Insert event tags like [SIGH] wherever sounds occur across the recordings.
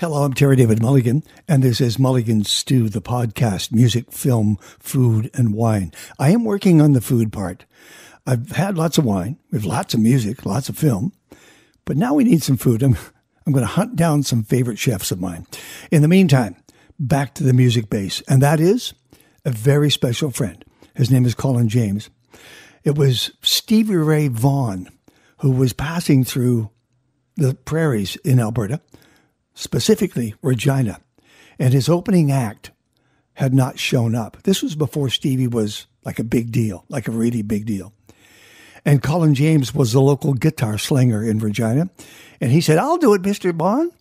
Hello, I'm Terry David Mulligan, and this is Mulligan's Stew, the podcast, music, film, food, and wine. I am working on the food part. I've had lots of wine, we have lots of music, lots of film, but now we need some food. I'm, I'm going to hunt down some favorite chefs of mine. In the meantime, back to the music base, and that is a very special friend. His name is Colin James. It was Stevie Ray Vaughan who was passing through the prairies in Alberta specifically Regina, and his opening act had not shown up. This was before Stevie was like a big deal, like a really big deal. And Colin James was the local guitar slinger in Regina. And he said, I'll do it, Mr. Bond.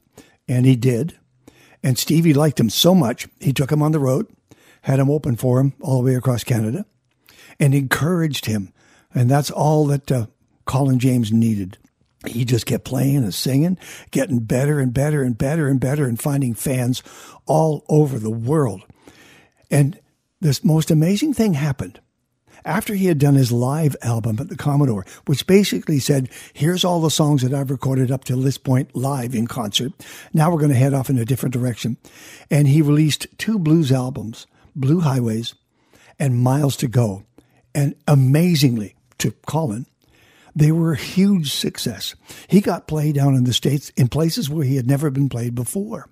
And he did. And Stevie liked him so much, he took him on the road, had him open for him all the way across Canada, and encouraged him. And that's all that uh, Colin James needed he just kept playing and singing, getting better and better and better and better, and finding fans all over the world. And this most amazing thing happened after he had done his live album at the Commodore, which basically said, here's all the songs that I've recorded up till this point live in concert. Now we're going to head off in a different direction. And he released two blues albums, Blue Highways and Miles to Go. And amazingly to Colin, they were a huge success. He got played down in the States in places where he had never been played before.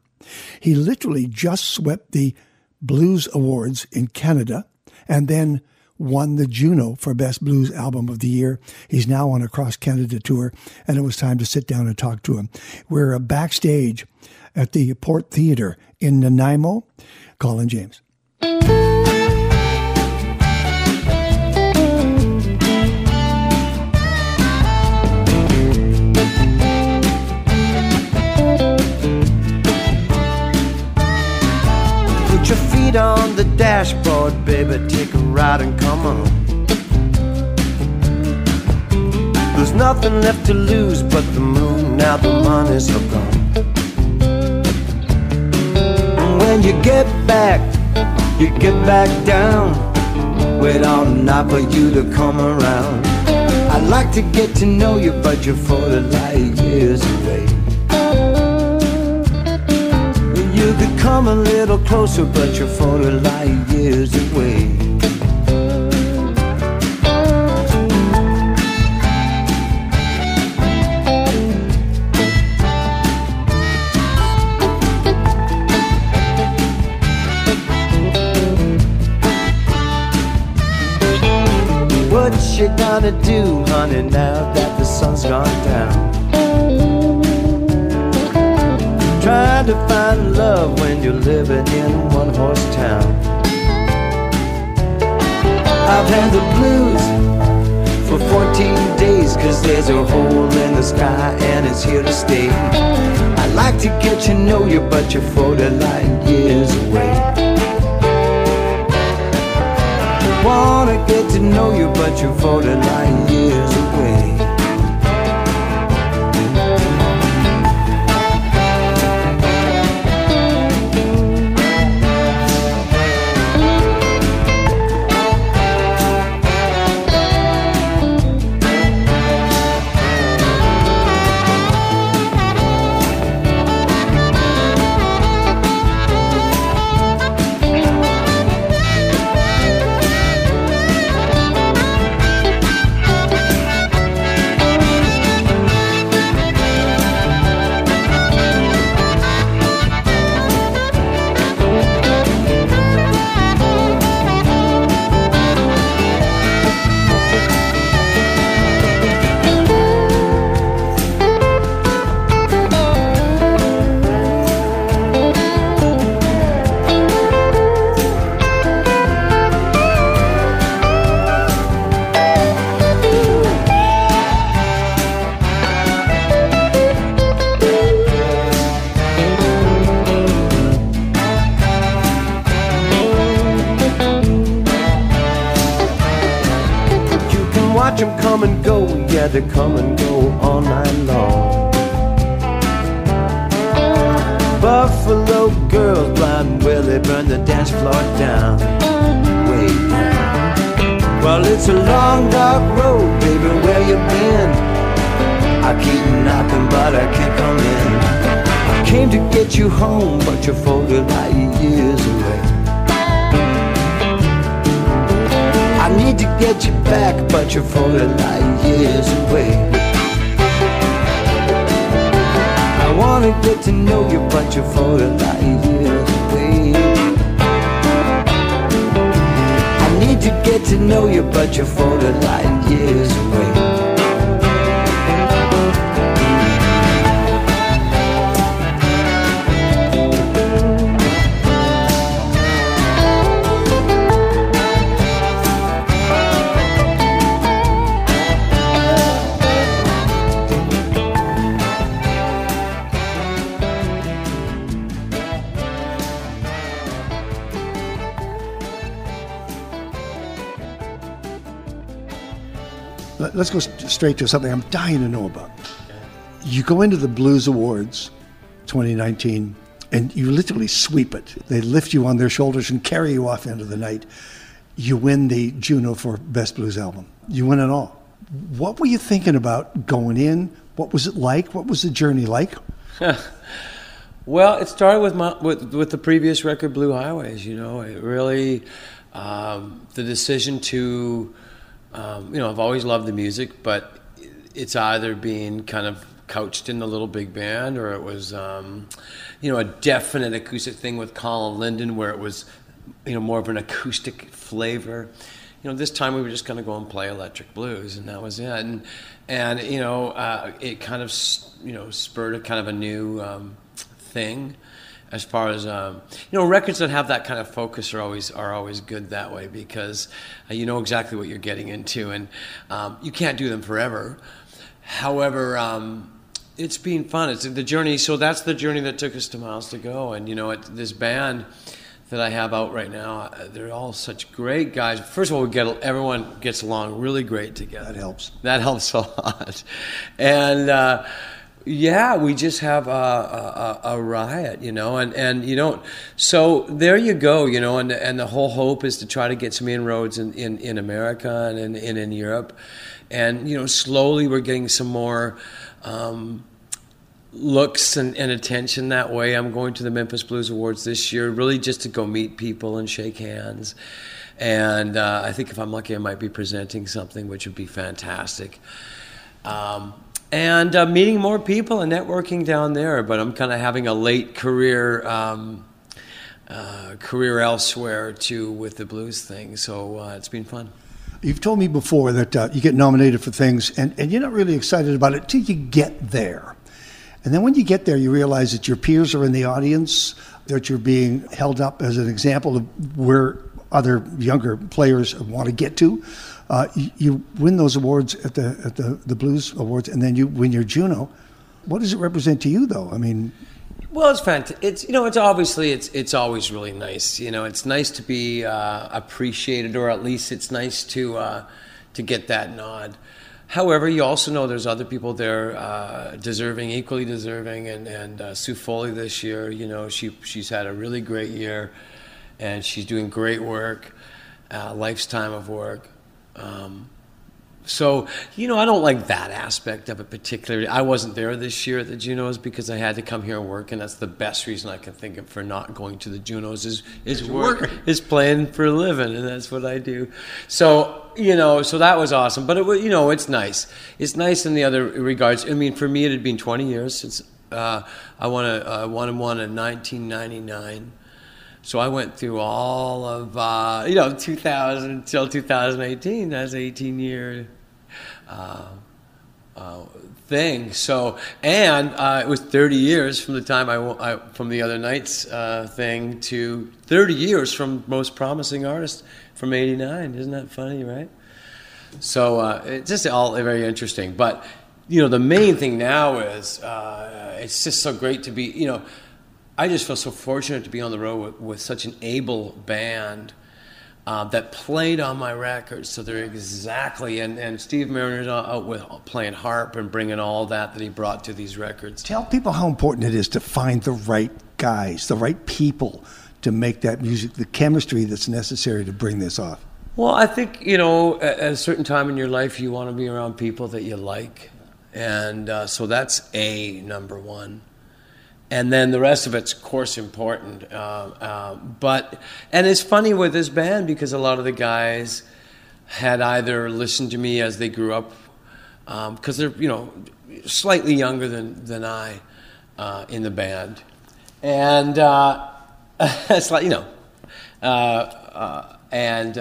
He literally just swept the Blues Awards in Canada and then won the Juno for Best Blues Album of the Year. He's now on a cross Canada tour, and it was time to sit down and talk to him. We're backstage at the Port Theatre in Nanaimo. Colin James. Feet on the dashboard, baby, take a ride and come on. There's nothing left to lose but the moon, now the money's all gone. And when you get back, you get back down. Wait all night for you to come around. I'd like to get to know you, but you're 40 light years away. You could come a little closer, but you're 40 light years away. What you gonna do, honey, now that the sun's gone down? Trying to find love when you're living in one horse town. I've had the blues for 14 days, cause there's a hole in the sky and it's here to stay. I'd like to get to know you, but you're 40 light years away. Wanna get to know you, but you're 40 light years come and go, yeah, they come and go all night long. Buffalo girls, blind Willie, burn the dance floor down. Down. Well, it's a long, dark road, baby, where you been? I keep knocking, but I can't come in. I came to get you home, but you're 40 light years away. I need to get you back, but you're 40 light years away. I wanna get to know you, but you're 40 light years away. I need to get to know you, but you're 40 light years away. Let's go st- straight to something I'm dying to know about. You go into the Blues Awards 2019 and you literally sweep it. They lift you on their shoulders and carry you off into the night. You win the Juno for Best Blues Album. You win it all. What were you thinking about going in? What was it like? What was the journey like? [LAUGHS] Well, it started with my with, with the previous record, Blue Highways. You know, it really um, the decision to, um, you know, I've always loved the music, but it's either being kind of couched in the little big band, or it was, um, you know, a definite acoustic thing with Colin Linden, where it was, you know, more of an acoustic flavor. You know, this time we were just going to go and play electric blues, and that was it. And and you know, uh, it kind of you know spurred a kind of a new. Um, thing as far as um, you know records that have that kind of focus are always are always good that way because uh, you know exactly what you're getting into and um, you can't do them forever. However um, it's been fun. It's the journey so that's the journey that took us to miles to go. And you know it, this band that I have out right now uh, they're all such great guys. First of all we get everyone gets along really great together. That helps. that helps a lot. And uh, yeah, we just have a, a, a riot, you know, and, and you know, so there you go, you know, and and the whole hope is to try to get some inroads in, in, in America and in, in, in Europe, and you know, slowly we're getting some more um, looks and, and attention that way. I'm going to the Memphis Blues Awards this year, really just to go meet people and shake hands, and uh, I think if I'm lucky, I might be presenting something, which would be fantastic. Um, and uh, meeting more people and networking down there. But I'm kind of having a late career um, uh, career elsewhere too with the blues thing. So uh, it's been fun. You've told me before that uh, you get nominated for things and, and you're not really excited about it till you get there. And then when you get there, you realize that your peers are in the audience, that you're being held up as an example of where other younger players want to get to. Uh, you, you win those awards at the at the, the Blues Awards, and then you win your Juno. What does it represent to you, though? I mean, Well, it's fantastic. It's you know, it's obviously it's it's always really nice. You know, it's nice to be uh, appreciated, or at least it's nice to uh, to get that nod. However, you also know there's other people there uh, deserving, equally deserving, and and uh, Sue Foley this year. You know, she she's had a really great year, and she's doing great work, uh, lifetime of work. Um, so, you know, I don't like that aspect of it particularly. I wasn't there this year at the Junos because I had to come here and work, and that's the best reason I can think of for not going to the Junos is is work, is playing for a living, and that's what I do. So, you know, so that was awesome. But it was, you know, it's nice. It's nice in the other regards. I mean, for me, it had been 20 years since uh, I won a uh, one and one in 1999. So I went through all of uh, you know 2000 until 2018. That's 18 year uh, uh, thing. So and uh, it was 30 years from the time I, I from the other nights uh, thing to 30 years from most promising artist from '89. Isn't that funny, right? So uh, it's just all very interesting. But you know, the main thing now is it's just so great to be. You know, I just feel so fortunate to be on the road with, with such an able band. Uh, that played on my records, so they're exactly and, and Steve Marriner's out with playing harp and bringing all that that he brought to these records. tell people how important it is to find the right guys, the right people to make that music, the chemistry that's necessary to bring this off. Well, I think you know, at, at a certain time in your life, you want to be around people that you like, and uh, so that's a number one. And then the rest of it's of course important. Uh, uh, but and it's funny with this band because a lot of the guys had either listened to me as they grew up because um, they're you know slightly younger than than I uh, in the band, and uh, [LAUGHS] it's like you know, uh, uh, and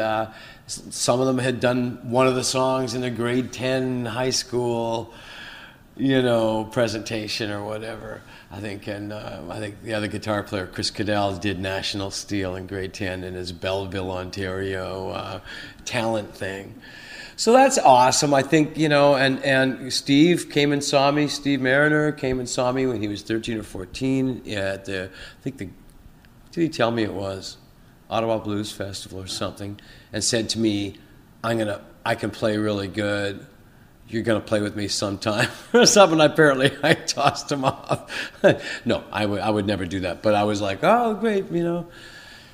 some of them had done one of the songs in a grade ten high school, you know, presentation or whatever. I think, and uh, I think the other guitar player, Chris Caddell, did National Steel in grade 10 in his Belleville, Ontario uh, talent thing. So that's awesome. I think, you know, and, and Steve came and saw me, Steve Marriner came and saw me when he was 13 or 14 at the, I think the, did he tell me it was? Ottawa Blues Festival or something, and said to me, I'm going to, I can play really good you're going to play with me sometime [LAUGHS] or something. Apparently, [LAUGHS] I tossed him off. [LAUGHS] no, I would I would never do that. But I was like, oh, great, you know.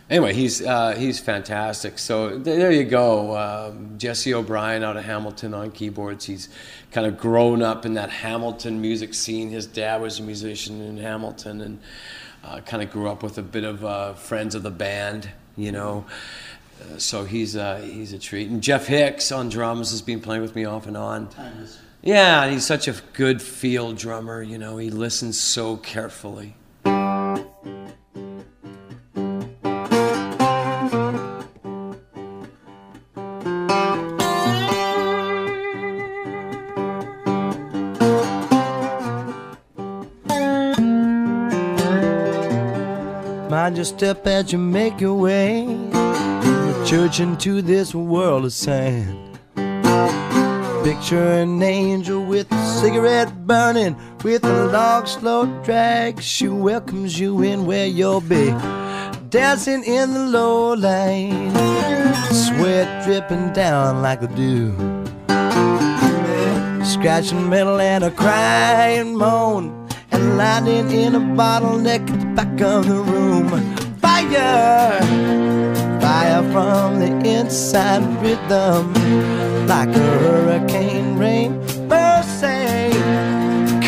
Anyway, he's uh, he's fantastic. So there you go, um, Jesse O'Brien out of Hamilton on keyboards. He's kind of grown up in that Hamilton music scene. His dad was a musician in Hamilton, and uh, kind of grew up with a bit of uh, friends of the band, you know so he's uh, he's a treat. And Jeff Hicks on drums has been playing with me off and on. Timeless. Yeah, he's such a good field drummer. You know, he listens so carefully. Mind your step as you make your way church into this world of sand. Picture an angel with a cigarette burning, with a long, slow drag. She welcomes you in where you'll be, dancing in the low lane, sweat dripping down like a dew. Scratching metal and a crying moan, and lightning in a bottleneck at the back of the room. Fire! From the inside rhythm like a hurricane rain mercy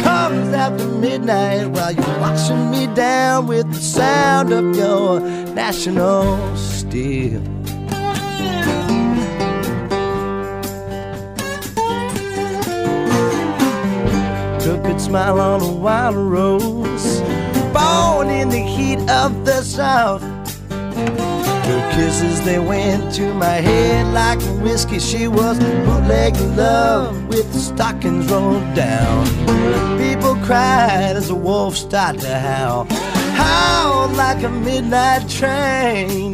comes after midnight while you're washing me down with the sound of your national steel. Crooked smile on a wild rose born in the heat of the south kisses, they went to my head like whiskey. She was bootleg love with the stockings rolled down. People cried as the wolf started to howl. Howl like a midnight train.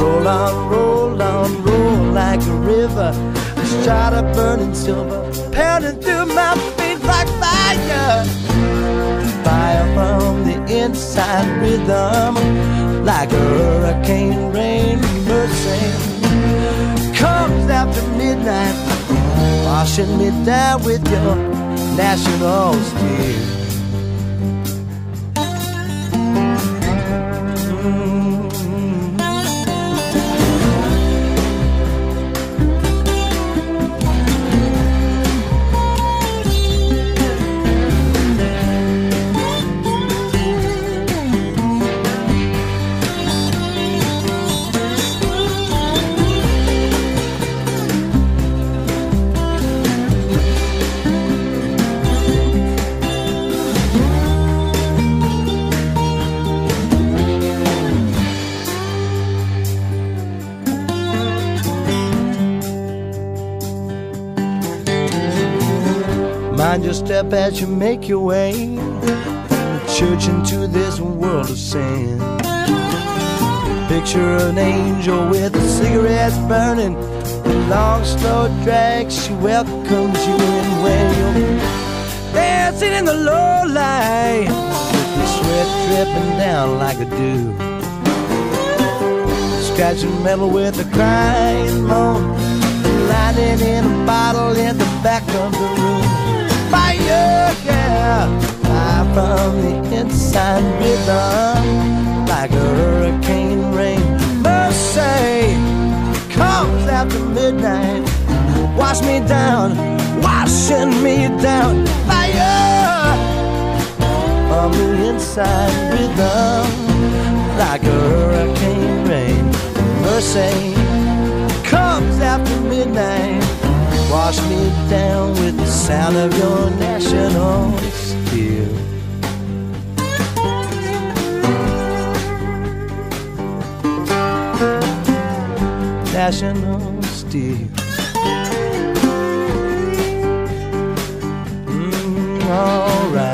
Roll on, roll on, roll like a river. A shot of burning silver pounding through my feet like fire. Fire from the inside rhythm like a hurricane rain mercy comes after midnight washing me down with your national steel step as you make your way from the church into this world of sin. Picture an angel with a cigarette burning, a long slow drag. She welcomes you in where you're dancing in the low light, with the sweat dripping down like a dew. Scratching metal with a crying moan, lying in a bottle in the back of the room fire, yeah. Fire from the inside rhythm, like a hurricane rain. Mercy comes after midnight, wash me down, washing me down. Fire on the inside rhythm like a hurricane rain. Mercy Wash me down with the sound of your national steel. National steel. Mm, alright. I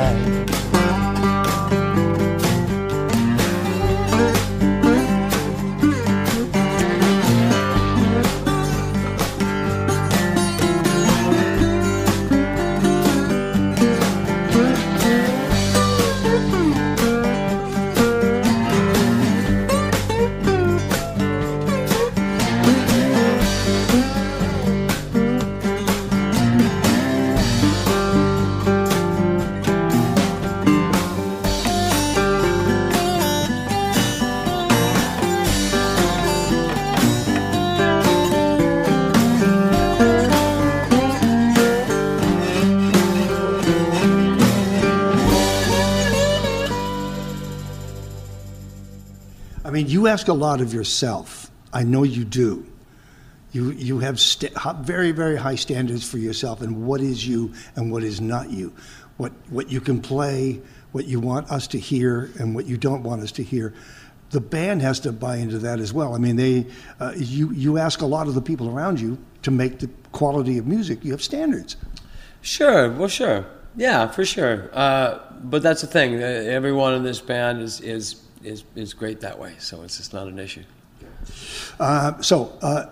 ask a lot of yourself. I know you do. You, you have st- very, very high standards for yourself and what is you and what is not you. What, what you can play, what you want us to hear, and what you don't want us to hear. The band has to buy into that as well. I mean, they, uh, you, you ask a lot of the people around you to make the quality of music. You have standards. Sure, well, sure, yeah, for sure. Uh, but that's the thing. uh, Everyone in this band is is is is great that way, so it's just not an issue. Uh, so, uh,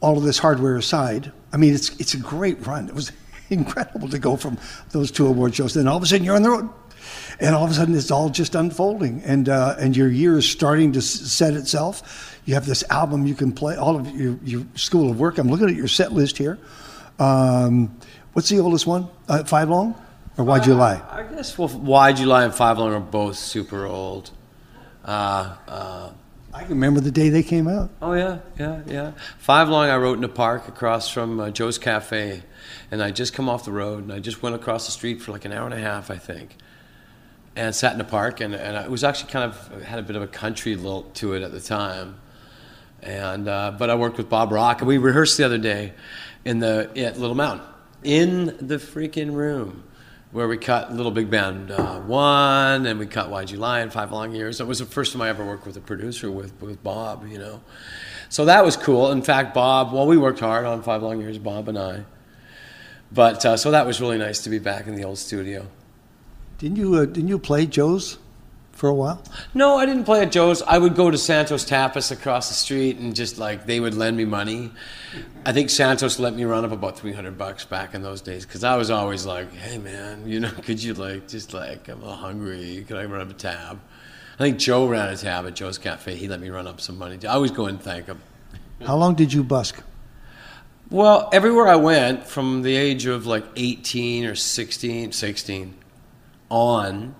all of this hardware aside, I mean, it's it's a great run. It was [LAUGHS] incredible to go from those two award shows, then all of a sudden you're on the road, and all of a sudden it's all just unfolding, and uh, and your year is starting to s- set itself. You have this album you can play. All of your your school of work. I'm looking at your set list here. Um, what's the oldest one? Uh, five long, or why'd you lie? I guess well, Why'd You Lie and Five Long are both super old. Uh, uh, I can remember the day they came out. oh yeah, yeah, yeah. Five Long I wrote in a park across from uh, Joe's Cafe, and I just come off the road and I just went across the street for like an hour and a half, I think, and sat in the park and and it was actually kind of had a bit of a country lilt to it at the time. and uh, but I worked with Bob Rock, and we rehearsed the other day in the at Little Mountain in the freaking room where we cut Little Big Band uh, one, and we cut Lie in Five Long Years. It was the first time I ever worked with a producer with with Bob, you know. So that was cool. In fact, Bob, well, we worked hard on Five Long Years, Bob and I. But uh, so that was really nice to be back in the old studio. Didn't you uh, didn't you play Joe's for a while? No, I didn't play at Joe's. I would go to Santos Tapas across the street and just like they would lend me money. I think Santos let me run up about 300 bucks back in those days because I was always like, hey man, you know, [LAUGHS] could you like just like, I'm a little hungry. Could I run up a tab? I think Joe ran a tab at Joe's Cafe. He let me run up some money. I always go and thank him. How long did you busk? Well, everywhere I went from the age of like 18 or 16, 16 on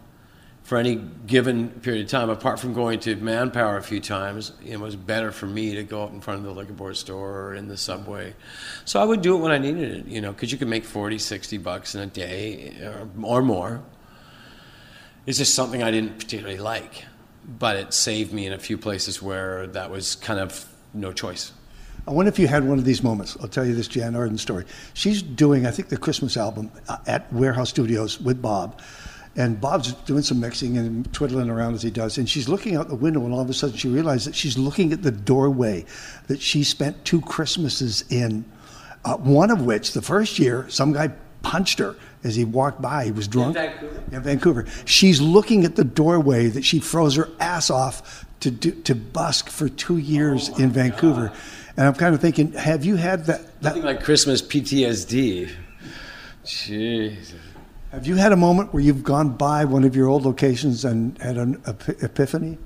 for any given period of time, apart from going to Manpower a few times, it was better for me to go out in front of the liquor board store or in the subway. So I would do it when I needed it, you know, because you could make 40, 60 bucks in a day or, or more. It's just something I didn't particularly like, but it saved me in a few places where that was kind of no choice. I wonder if you had one of these moments. I'll tell you this Jann Arden story. She's doing, I think, the Christmas album uh, at Warehouse Studios with Bob. And Bob's doing some mixing and twiddling around as he does. And she's looking out the window, and all of a sudden she realizes that she's looking at the doorway that she spent two Christmases in. Uh, one of which, the first year, some guy punched her as he walked by. He was drunk. Vancouver? In Vancouver. She's looking at the doorway that she froze her ass off to do, to busk for two years in Vancouver. And I'm kind of thinking, have you had that, that Nothing like Christmas PTSD. Jeez. Have you had a moment where you've gone by one of your old locations and had an ep- epiphany?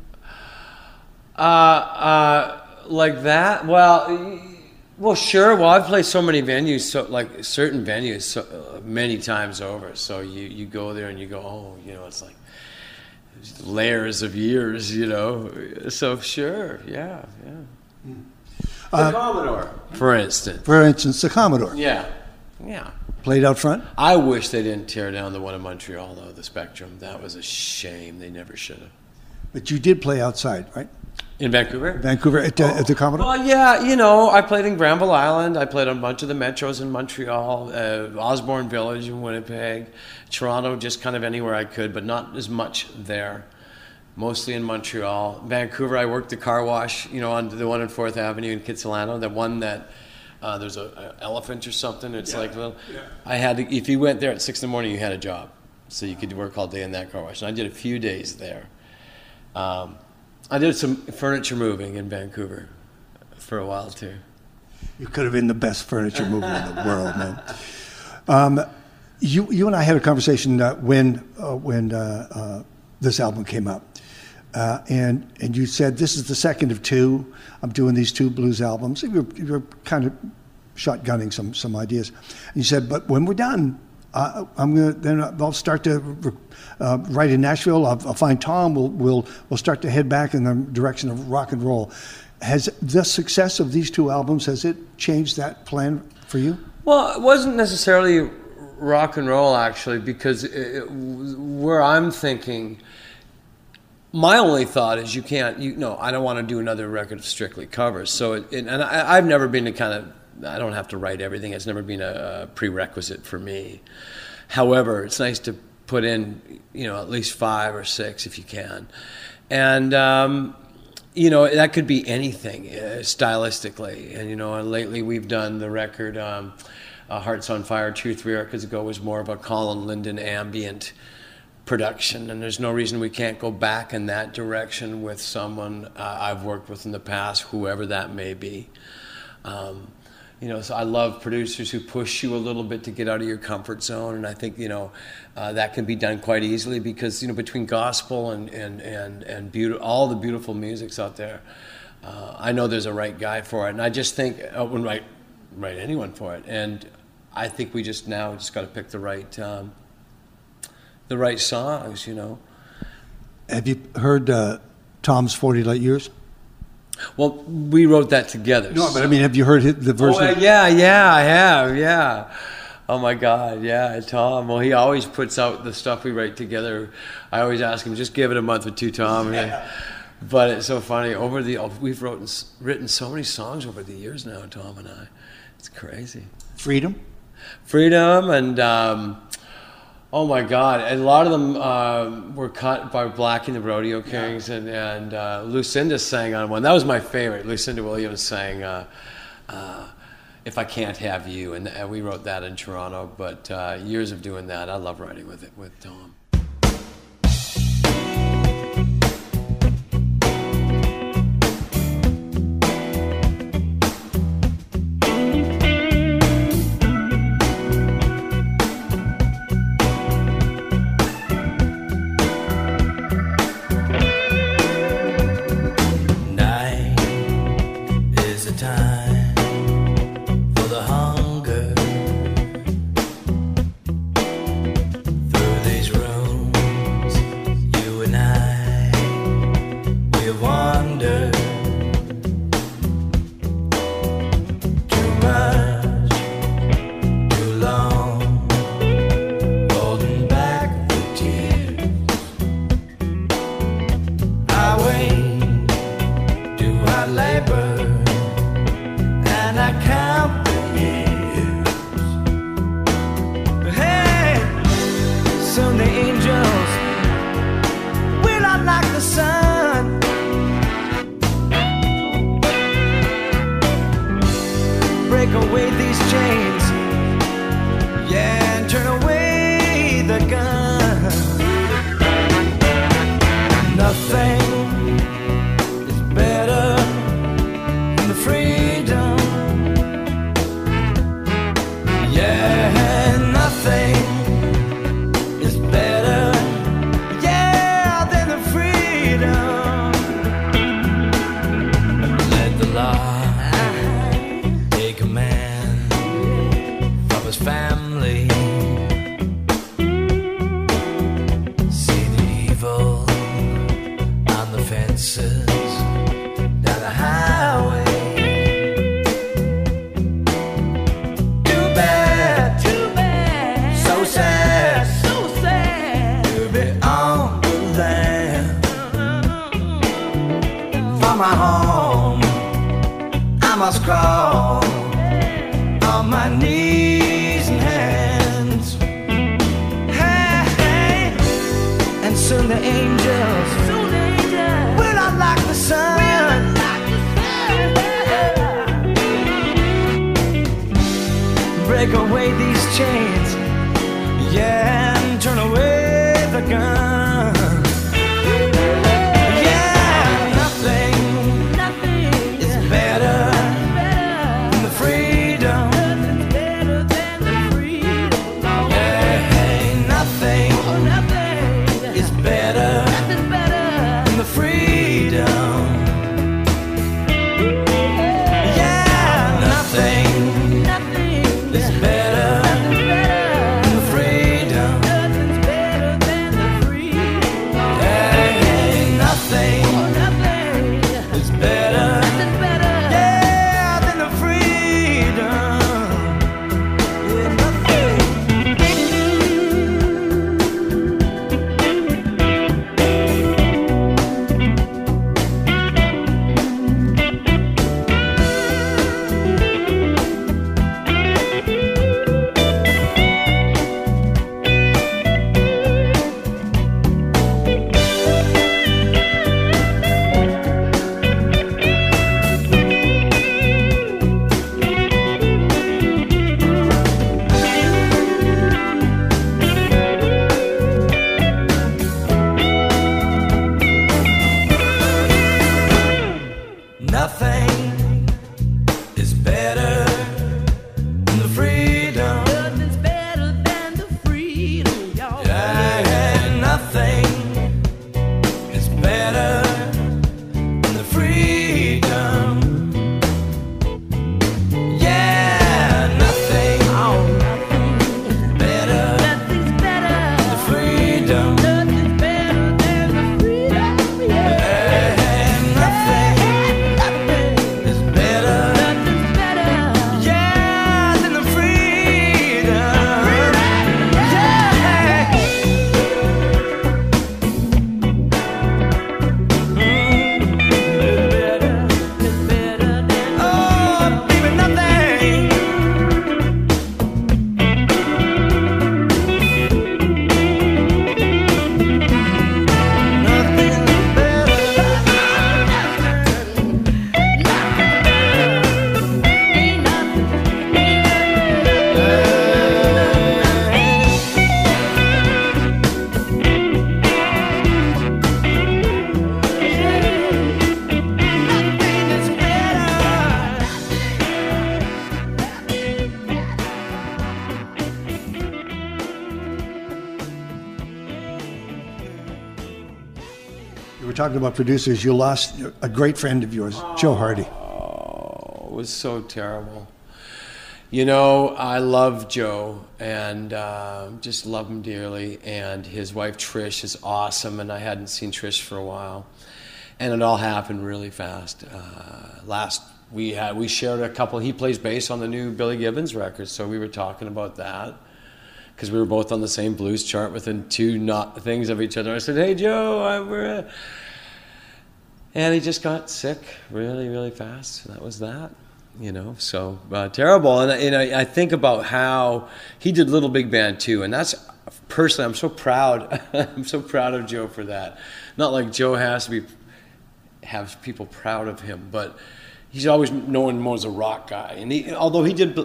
Uh, uh, like that? Well, well, sure. Well, I've played so many venues, so like certain venues, so, uh, many times over. So you you go there and you go, oh, you know, it's like layers of years, you know. So sure, yeah, yeah. the Commodore, for instance. For instance, the Commodore. Yeah, yeah. Played out front. I wish they didn't tear down the one in Montreal, though, the Spectrum. That was a shame. They never should have. But you did play outside, right? In Vancouver? Vancouver at, uh, at the Commodore? Well, yeah, you know, I played in Granville Island. I played on a bunch of the metros in Montreal, uh, Osborne Village in Winnipeg, Toronto, just kind of anywhere I could, but not as much there. Mostly in Montreal. Vancouver, I worked the car wash, you know, on the one on Fourth Avenue in Kitsilano, the one that uh, there's a, a elephant or something. It's like little. I had to, if you went there at six in the morning, you had a job, so you could work all day in that car wash. And I did a few days there. Um, I did some furniture moving in Vancouver for a while too. You could have been the best furniture mover in the world, man. Um, you, you and I had a conversation uh, when uh, when uh, uh, this album came out, uh, and and you said this is the second of two. I'm doing these two blues albums. You were, you kind of shotgunning some some ideas. And you said, but when we're done, uh, I'm gonna then I'll start to uh, write in Nashville. I'll, I'll find Tom. We'll we'll we'll start to head back in the direction of rock and roll. Has the success of these two albums has it changed that plan for you? Well, it wasn't necessarily rock and roll actually, because it, it, where I'm thinking, my only thought is you can't. You no, I don't want to do another record of strictly covers. So, it, and I, I've never been to kind of. I don't have to write everything. It's never been a, a prerequisite for me. However, it's nice to put in, you know, at least five or six if you can, and. Um, you know that could be anything uh, stylistically and you know and lately we've done the record um, uh, hearts on fire two three records ago was more of a colin linden ambient production and there's no reason we can't go back in that direction with someone uh, i've worked with in the past whoever that may be um, you know, so I love producers who push you a little bit to get out of your comfort zone, and I think you know uh, that can be done quite easily because you know between gospel and and and and beautiful, all the beautiful music's out there. Uh, I know there's a right guy for it, and I just think I wouldn't write write anyone for it, and I think we just now just got to pick the right um, the right songs, you know. Have you heard uh, Tom's Forty Light Years? Well, we wrote that together. No, but I mean, have you heard the version? Oh, yeah, yeah, I have, yeah. Oh my God, yeah, Tom. Well, he always puts out the stuff we write together. I always ask him, just give it a month or two, Tom. Yeah. [LAUGHS] But it's so funny. Over the we've written written so many songs over the years now, Tom and I. It's crazy. Freedom. Freedom and. Um, Oh my God! And A lot of them uh, were cut by Blackie and the Rodeo Kings, yeah. and and uh, Lucinda sang on one. That was my favorite. Lucinda Williams sang uh, uh "If I Can't Have You," and, and, we wrote that in Toronto. But uh, years of doing that, I love writing with it with Tom. 说。Away talking about producers. You lost a great friend of yours, Joe Hardy. Oh, it was so terrible. You know, I love Joe and uh, just love him dearly. And his wife Trish is awesome, and I hadn't seen Trish for a while. And it all happened really fast. Uh, last we had we shared a couple. He plays bass on the new Billy Gibbons record, so we were talking about that because we were both on the same blues chart within two not things of each other. I said, "Hey Joe, I, we're," uh," and he just got sick really, really fast. That was that, you know. So uh, terrible. And and I, I think about how he did Little Big Band too, and that's personally, I'm so proud. [LAUGHS] I'm so proud of Joe for that. Not like Joe has to be have people proud of him, but he's always known more as a rock guy. And he, although he did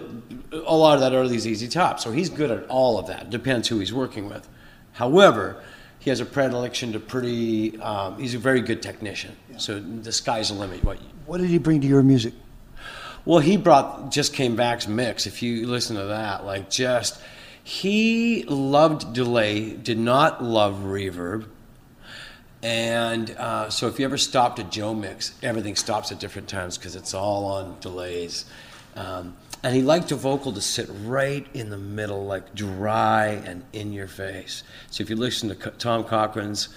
a lot of that early ZZ Top, so he's good at all of that. Depends who he's working with. However, he has a predilection to pretty. Um, he's a very good technician. So the sky's the limit. What? What did he bring to your music? Well, he brought just came back's mix. If you listen to that, like just he loved delay, did not love reverb. And uh, so if you ever stopped a Joe mix, everything stops at different times because it's all on delays. Um, and he liked a vocal to sit right in the middle, like dry and in your face. So if you listen to Tom Cochrane's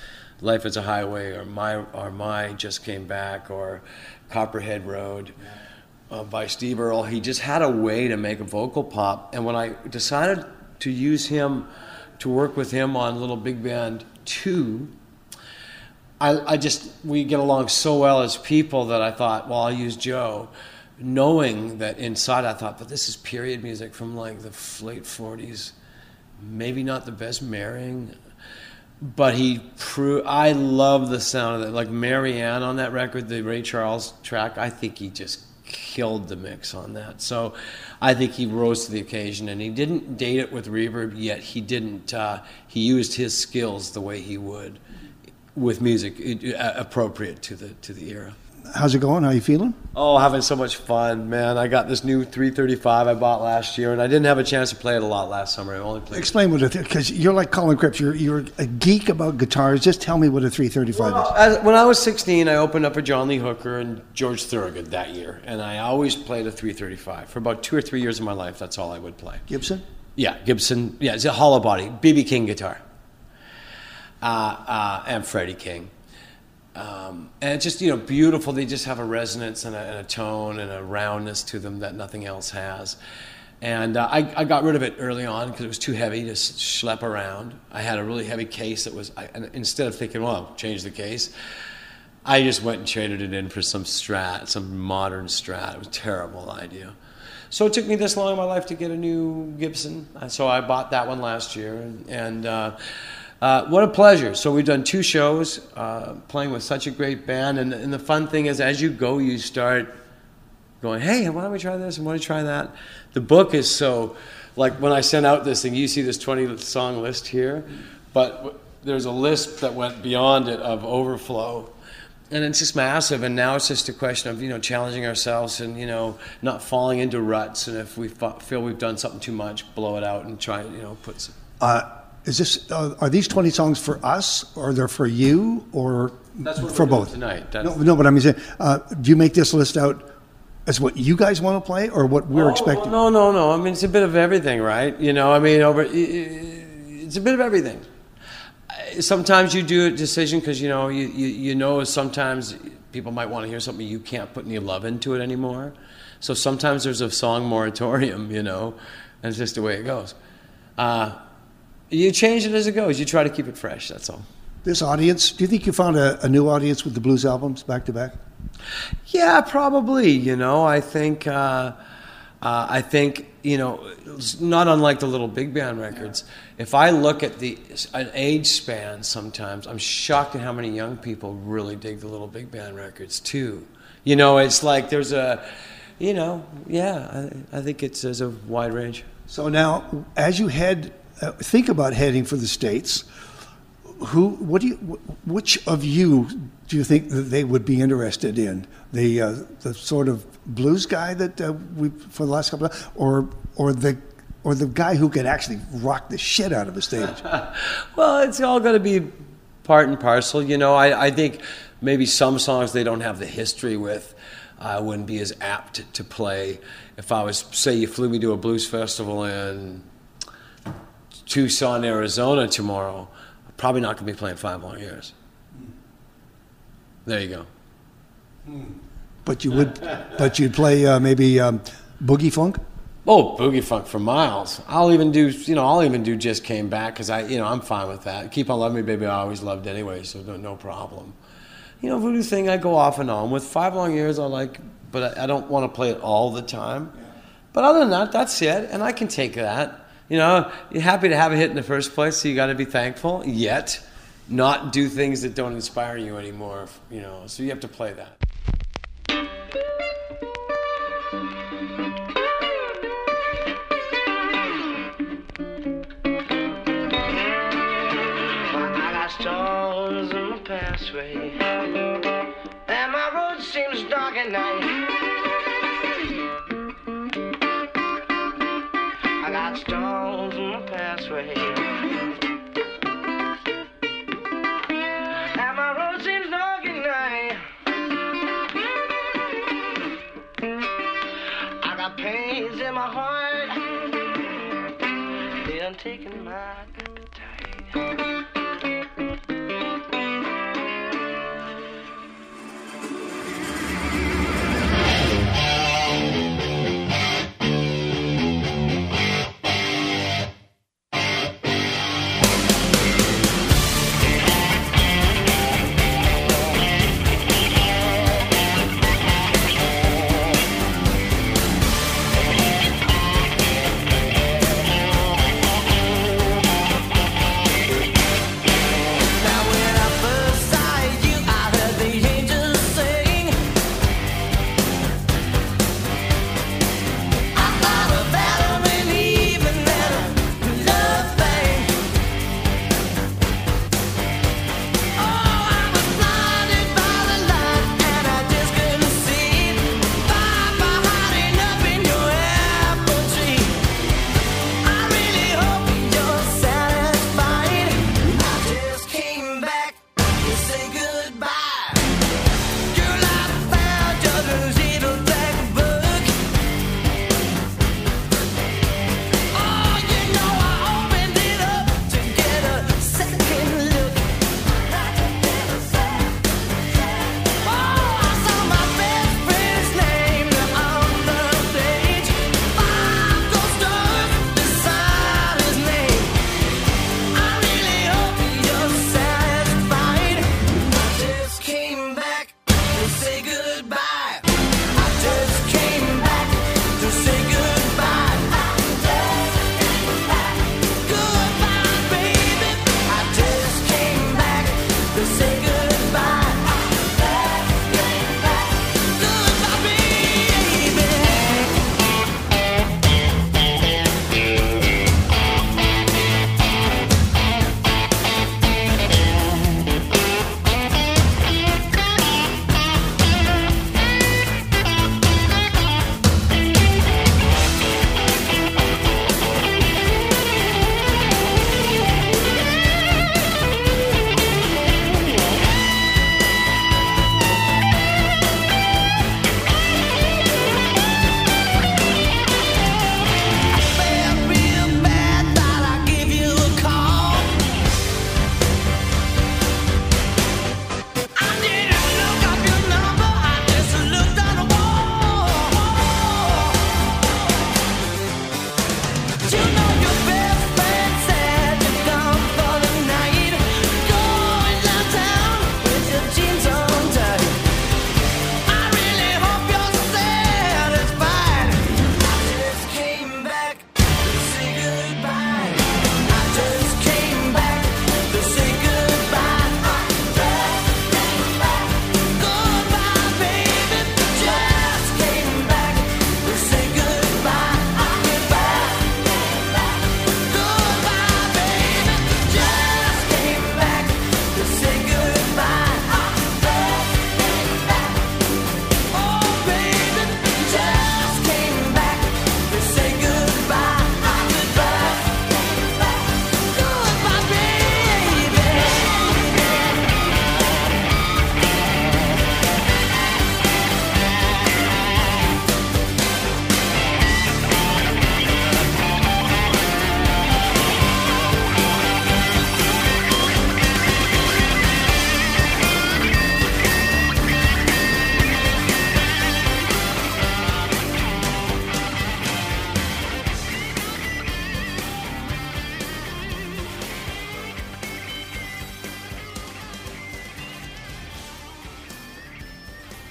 "Life Is a Highway" or "My" or "My Just Came Back" or "Copperhead Road" uh, by Steve Earle, he just had a way to make a vocal pop. And when I decided to use him to work with him on Little Big Band Two. I, I just we get along so well as people that I thought, well, I'll use Joe, knowing that inside I thought, but this is period music from like the late '40s, maybe not the best marrying, but he proved. I love the sound of it, like Mary Ann on that record, the Ray Charles track. I think he just killed the mix on that. So I think he rose to the occasion, and he didn't date it with reverb yet. He didn't. Uh, he used his skills the way he would with music uh, appropriate to the to the era. How's it going? How are you feeling? Oh, having so much fun, man! I got this new 335 I bought last year, and I didn't have a chance to play it a lot last summer. I only played. Explain what it because you're like Colin Cripps. You're you're a geek about guitars. Just tell me what a 335 well, is. As, when I was 16, I opened up a John Lee Hooker and George Thorogood that year, and I always played a 335 for about two or three years of my life. That's all I would play. Gibson. Yeah, Gibson. Yeah, it's a hollow body, BB King guitar, uh, uh, and Freddie King. Um, and it's just you know beautiful. They just have a resonance and a, and a, tone and a roundness to them that nothing else has. And uh, I, I, got rid of it early on because it was too heavy to schlep around. I had a really heavy case that was. I, instead of thinking, well, I'll change the case, I just went and traded it in for some Strat, some modern Strat. It was a terrible idea. So it took me this long in my life to get a new Gibson. So I bought that one last year, and. and uh, uh, what a pleasure. So we've done two shows, uh, playing with such a great band. And, and, the fun thing is, as you go, you start going, hey, why don't we try this and why don't we try that? The book is so, like when I sent out this thing, you see this 20 song list here, but there's a list that went beyond it of overflow. And it's just massive, and now it's just a question of you know challenging ourselves and you know not falling into ruts. And if we feel we've done something too much, blow it out and try you know put. Some, uh, is this uh, are these 20 songs for us or they're for you or for both? tonight. No, no but i mean uh, do you make this list out as what you guys want to play or what we're oh, expecting? no no no. I mean it's a bit of everything right? You know i mean over it's a bit of everything. Sometimes you do a decision because you know you, you, you know sometimes people might want to hear something you can't put any love into it anymore. So sometimes there's a song moratorium you know and it's just the way it goes. Uh, you change it as it goes. You try to keep it fresh. That's all. This audience, do you think you found a, a new audience with the blues albums back to back? Yeah, probably. You know, I think. Uh, uh, I think you know, not unlike the little big band records. If I look at the an age span, sometimes I'm shocked at how many young people really dig the little big band records too. You know, it's like there's a, you know, yeah, I, I think it's there's a wide range. So now, as you head uh, think about heading for the states, who, what do you, which of you do you think that they would be interested in? The uh, the sort of blues guy that uh, we for the last couple of, or or the or the guy who can actually rock the shit out of a stage? [LAUGHS] well, it's all going to be part and parcel. You know, I, I think maybe some songs they don't have the history with. I wouldn't be as apt to play if I was, say, you flew me to a blues festival in Tucson, Arizona tomorrow, probably not going to be playing five more years. There you go. But you would, but you'd play uh, maybe um, boogie funk. Oh, boogie funk for miles. I'll even do, you know, I'll even do just came back because I, you know, I'm fine with that. Keep on loving me, baby. I always loved anyway, so no, no problem. You know, voodoo thing I go off and on with. Five long years, I like, but I, I don't want to play it all the time. But other than that, that's it, and I can take that. You know, you're happy to have a hit in the first place, so you got to be thankful. Yet, not do things that don't inspire you anymore. You know, so you have to play that. in my pathway, and my road seems dark at night.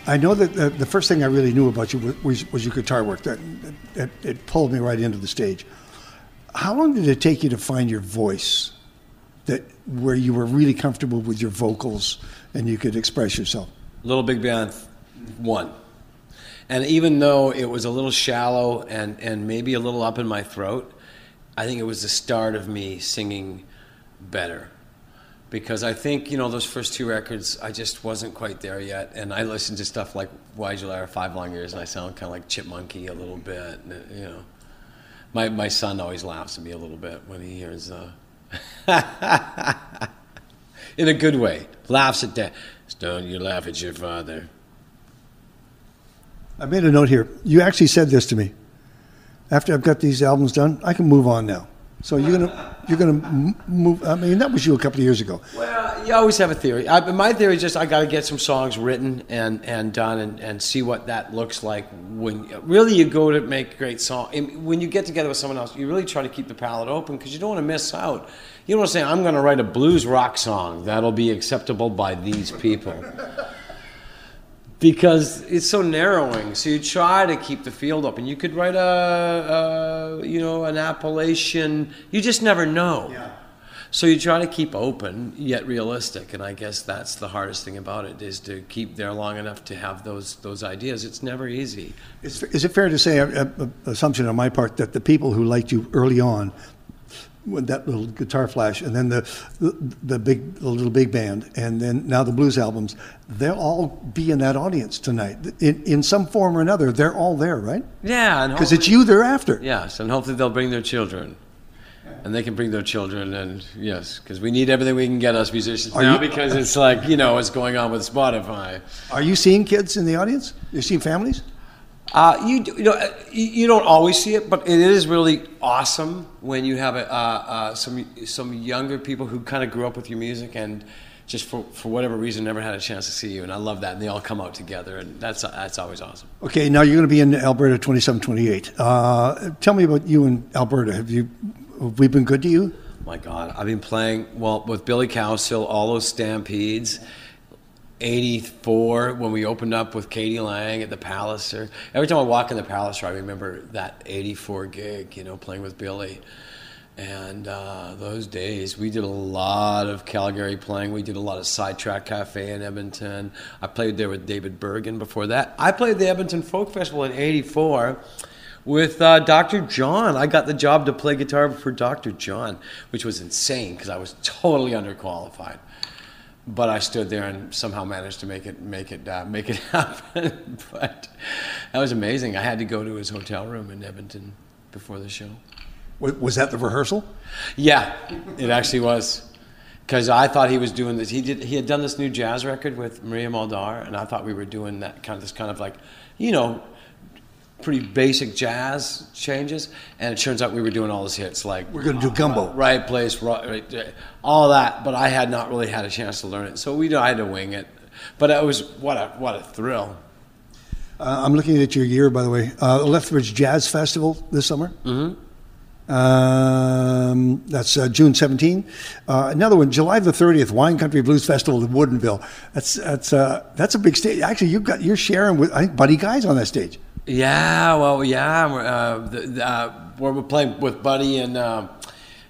I know that the, the first thing I really knew about you was, was, your guitar work. That, that it pulled me right into the stage. How long did it take you to find your voice, that where you were really comfortable with your vocals and you could express yourself? Little Big Band, one. And even though it was a little shallow and, and maybe a little up in my throat, I think it was the start of me singing better. Because I think, you know, those first two records, I just wasn't quite there yet. And I listened to stuff like Why'd You Lie Five Long Years, and I sound kind of like Chipmunky a little bit, and, you know. My, my son always laughs at me a little bit when he hears, uh, [LAUGHS] in a good way, laughs at that. Stone, you laugh at your father. I made a note here. You actually said this to me. After I've got these albums done, I can move on now. So you're gonna you're gonna move. I mean, that was you a couple of years ago. Well, you always have a theory. I, my theory is just I got to get some songs written and, and done and, and see what that looks like. When really you go to make great song, when you get together with someone else, you really try to keep the palette open because you don't want to miss out. You don't want to say I'm going to write a blues rock song that'll be acceptable by these people because it's so narrowing. So you try to keep the field open. You could write a, a you know an Appalachian. You just never know. Yeah. So you try to keep open yet realistic, and I guess that's the hardest thing about it is to keep there long enough to have those those ideas. It's never easy. Is, is it fair to say, a, a, assumption on my part, that the people who liked you early on with that little guitar flash, and then the, the, the big the little big band, and then now the blues albums. They'll all be in that audience tonight, in in some form or another. They're all there, right? Yeah, because it's you they're after. Yes, and hopefully they'll bring their children. And they can bring their children, and yes, because we need everything we can get us musicians Are now, you- because it's like you know what's going on with Spotify. Are you seeing kids in the audience? You seeing families? Uh, you, you know uh, you, don't always see it, but it is really awesome when you have a, uh, uh, some some younger people who kind of grew up with your music and just for, for whatever reason never had a chance to see you, and I love that, and they all come out together, and that's that's always awesome. Okay, now you're going to be in Alberta 27, 28. Uh, tell me about you in Alberta. Have you have we been good to you? My God, I've been playing well with Billy Cowsill, all those Stampedes. 84 when we opened up with k.d. lang at the Palliser. Every time I walk in the Palliser, I remember that 84 gig, you know, playing with Billy. And uh, those days, we did a lot of Calgary playing. We did a lot of Sidetrack Cafe in Edmonton. I played there with David Bergen before that. I played the Edmonton Folk Festival in 84 with uh, Dr. John. I got the job to play guitar for Dr. John, which was insane because I was totally underqualified. But I stood there and somehow managed to make it make it uh, make it [LAUGHS] happen. but that was amazing. I had to go to his hotel room in Edmonton before the show. Wa- Was that the rehearsal? Yeah, it actually was. Because I thought he was doing this. He did. He had done this new jazz record with Maria Muldaur, and I thought we were doing that kind of this kind of like, you know, pretty basic jazz changes. And it turns out we were doing all these hits like We're going to do gumbo. right place, right, right, all that. But I had not really had a chance to learn it, so we I had to wing it. But it was what a what a thrill. Uh, I'm looking at your year, by the way. Uh, Lethbridge Jazz Festival this summer. Mm-hmm. Um, that's uh, June 17. Uh, another one, July the 30th, Wine Country Blues Festival in Woodinville. That's that's uh, that's a big stage. Actually, you've got you're sharing with I think Buddy Guys on that stage. Yeah, well, yeah, we're, uh, the, uh, we're playing with Buddy in uh,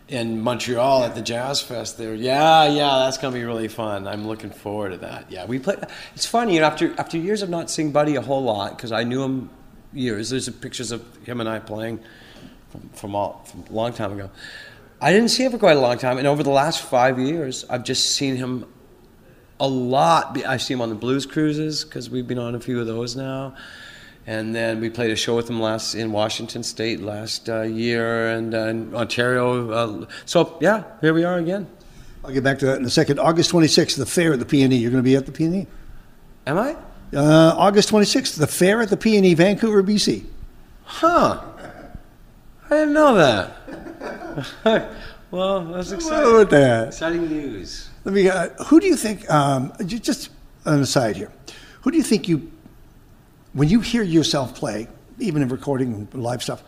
in Montreal at the Jazz Fest there. Yeah, yeah, that's gonna be really fun. I'm looking forward to that. Yeah, we play. It's funny, you know, after after years of not seeing Buddy a whole lot because I knew him years. There's pictures of him and I playing from from, all, from a long time ago. I didn't see him for quite a long time, and over the last five years, I've just seen him a lot. I see him on the blues cruises because we've been on a few of those now. And then we played a show with them last in Washington State last uh, year and uh, in Ontario. Uh, so yeah, here we are again. I'll get back to that in a second. August 26th, the fair at the PNE. You're going to be at the PNE. Am I? Uh, August 26th, the fair at the PNE, Vancouver, BC. Huh. I didn't know that. [LAUGHS] well, that's exciting. about that? Exciting news. Let me. Uh, who do you think? Um, ju- just an aside here. Who do you think you, when you hear yourself play, even in recording live stuff,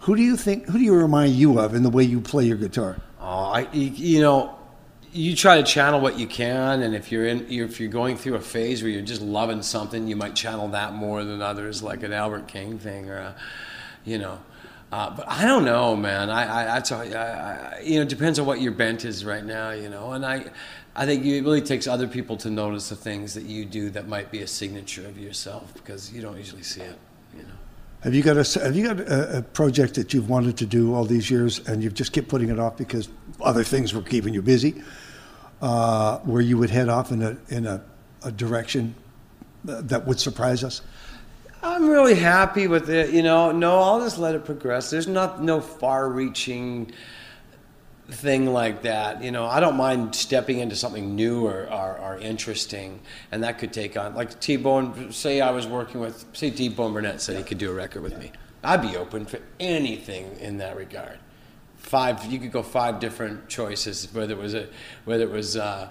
who do you think? Who do you remind you of in the way you play your guitar? Oh, I, you know, you try to channel what you can, and if you're in, if you're going through a phase where you're just loving something, you might channel that more than others, like an Albert King thing, or a, you know. Uh, but I don't know, man. I, I I, I, you know, it depends on what your bent is right now, you know. And I, I think it really takes other people to notice the things that you do that might be a signature of yourself because you don't usually see it, you know. Have you got a Have you got a, a project that you've wanted to do all these years and you've just kept putting it off because other things were keeping you busy? Uh, where you would head off in a in a, a direction that would surprise us? I'm really happy with it. You know, no, I'll just let it progress. There's not no far-reaching thing like that. You know, I don't mind stepping into something new or, or, or interesting, and that could take on like T Bone. Say I was working with, say T Bone Burnett said he could do a record with me. I'd be open for anything in that regard. Five, you could go five different choices, whether it was a, whether it was uh,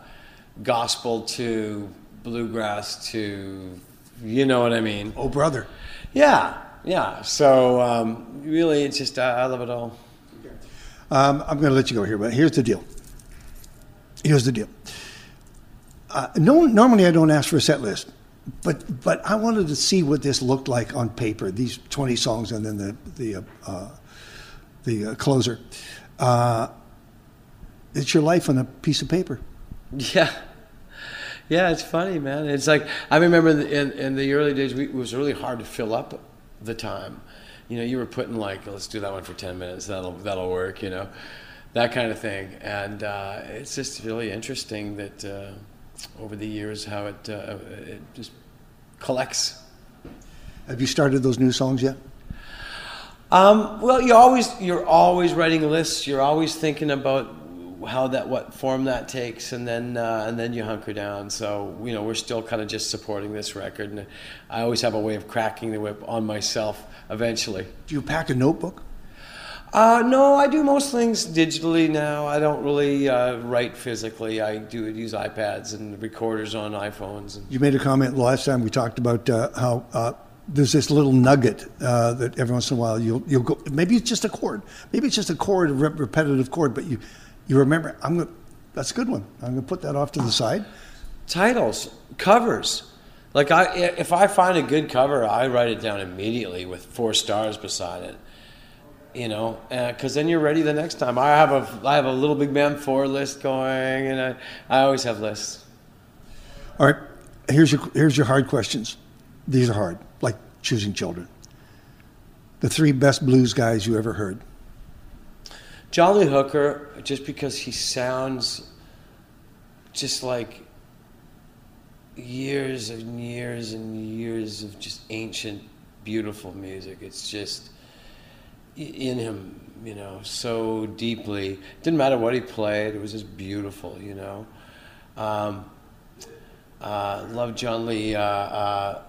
gospel to bluegrass to, you know what I mean? Oh, brother. Yeah, yeah. So um, really, it's just I, I love it all. Um, I'm going to let you go here, but here's the deal. Here's the deal. Uh, no, normally I don't ask for a set list, but but I wanted to see what this looked like on paper. These 20 songs and then the the uh, the uh, closer. Uh, it's your life on a piece of paper. [LAUGHS] Yeah. Yeah, it's funny, man. It's like I remember in, in the early days, we, it was really hard to fill up the time you know, you were putting like, let's do that one for 10 minutes. That'll, that'll work, you know, that kind of thing. And uh, it's just really interesting that uh, over the years how it, uh, it just collects. Have you started those new songs yet? Um, well, you always you're always writing lists. You're always thinking about how that what form that takes, and then uh, and then you hunker down. So you know we're still kind of just supporting this record, and I always have a way of cracking the whip on myself eventually. Do you pack a notebook? Uh, no, I do most things digitally now. I don't really uh, write physically. I do use iPads and recorders on iPhones. And... You made a comment last time we talked about uh, how uh, there's this little nugget uh, that every once in a while you'll you'll go. Maybe it's just a chord. Maybe it's just a chord, a repetitive chord, but you you remember. I'm gonna. That's a good one. I'm gonna put that off to the side. Titles, covers. Like I, if I find a good cover, I write it down immediately with four stars beside it. You know, because uh, then you're ready the next time. I have a, I have a little big band four list going, and I, I always have lists. All right, here's your here's your hard questions. These are hard, like choosing children. The three best blues guys you ever heard. Lee Hooker, just because he sounds just like years and years and years of just ancient, beautiful music. It's just in him, you know, so deeply. Didn't matter what he played; it was just beautiful, you know. Um, uh, love John Lee. Uh, uh,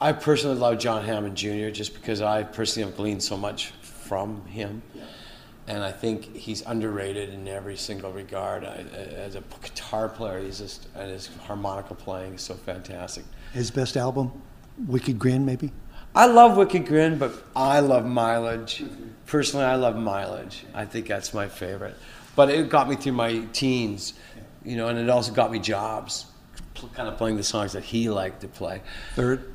I personally love John Hammond Jr. just because I personally have gleaned so much from him and I think he's underrated in every single regard. I, as a guitar player, he's just and his harmonica playing is so fantastic. His best album, Wicked Grin, maybe. I love Wicked Grin, but I love Mileage. Personally, I love Mileage. I think that's my favorite. But it got me through my teens, you know, and it also got me jobs, kind of playing the songs that he liked to play. Third.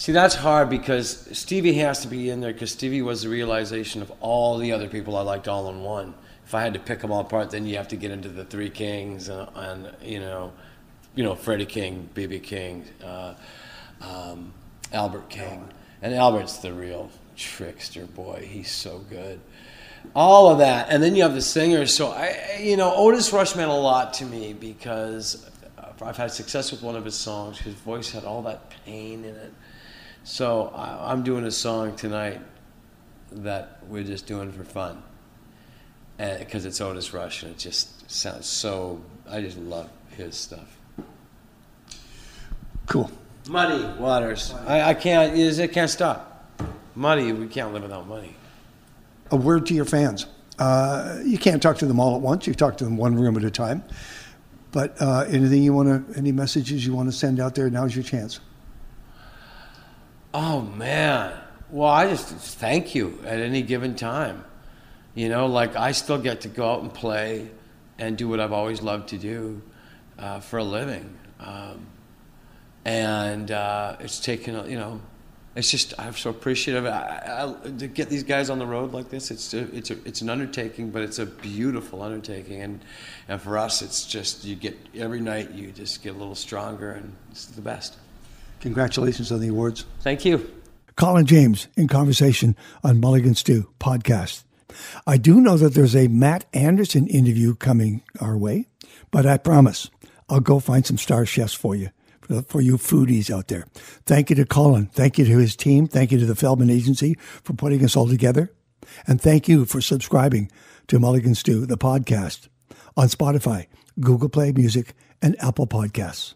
See, that's hard because Stevie has to be in there because Stevie was the realization of all the other people I liked all in one. If I had to pick them all apart, then you have to get into the Three Kings and, and you know, you know, Freddie King, B.B. King, uh, um, Albert King, and Albert's the real trickster boy. He's so good. All of that, and then you have the singers. So I, you know, Otis Rush meant a lot to me because I've had success with one of his songs. His voice had all that pain in it so I, am doing a song tonight that we're just doing for fun, because it's Otis Rush and it just sounds so. I just love his stuff. Cool. Muddy Waters. I, I can't. It can't stop. Muddy. We can't live without money. A word to your fans. Uh, you can't talk to them all at once. You talk to them one room at a time. But uh, anything you want to, any messages you want to send out there? Now's your chance. Oh man. Well, I just thank you at any given time. You know, like I still get to go out and play and do what I've always loved to do uh, for a living. Um, and uh, it's taken, you know, it's just I'm so appreciative. I, I, to get these guys on the road like this, it's a, it's a, it's an undertaking, but it's a beautiful undertaking. And and for us, it's just you get every night you just get a little stronger, and it's the best. Congratulations on the awards. Thank you. Colin James in conversation on Mulligan Stew podcast. I do know that there's a Matt Anderson interview coming our way, but I promise I'll go find some star chefs for you, for you foodies out there. Thank you to Colin. Thank you to his team. Thank you to the Feldman Agency for putting us all together. And thank you for subscribing to Mulligan Stew, the podcast, on Spotify, Google Play Music, and Apple Podcasts.